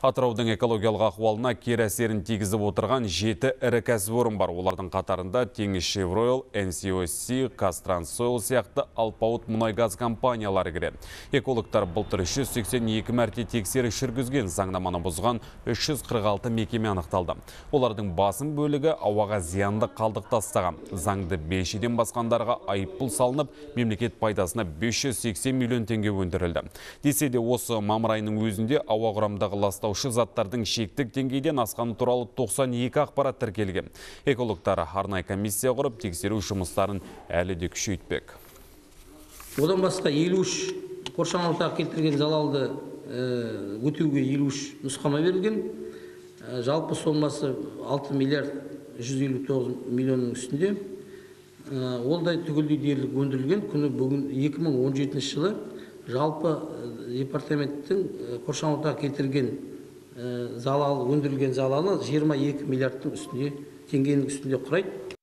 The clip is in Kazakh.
Атыраудың экологиялық ахуалына кері әсерін тигізіп отырған жеті ірі кәсіпорын бар. Олардың қатарында Теңіз Шевройл, NCOC, Казтрансойл сияқты алпауыт мұнай газ компаниялары кіреді. Экологтар былтыр 382 мәрте тексеріс жүргізген заңнаманы бұзған 346 мекеме анықталды. Олардың басым бөлігі ауаға зиянды қалдық тастаған. Заңды бешеден басқандарға айыппұл салынып, мемлекет пайдасына 580 миллион теңге өндірілді. Десе де осы мамыр айының өзінде ауа құрамдағы ластаушы заттардың шектік деңгейден асқаны туралы 92 ақпарат тіркелген. Экологтар арнайы комиссия құрып тексеру жұмыстарын әлі де күшейтпек. одан басқа 53 қоршаған ортаға келтірген залалды э, өтеуге 53 нұсқама берілген Э, жалпы сомасы 6 миллиард 159 миллионның үстінде Э, ол да түгелдей дерлік өндірілген күні бүгін 2017 жылы жалпы департаменттің қоршаған ортаға келтірген залал өндірілген залалы 22 миллиардтың үстінде теңгенің үстінде құрайды.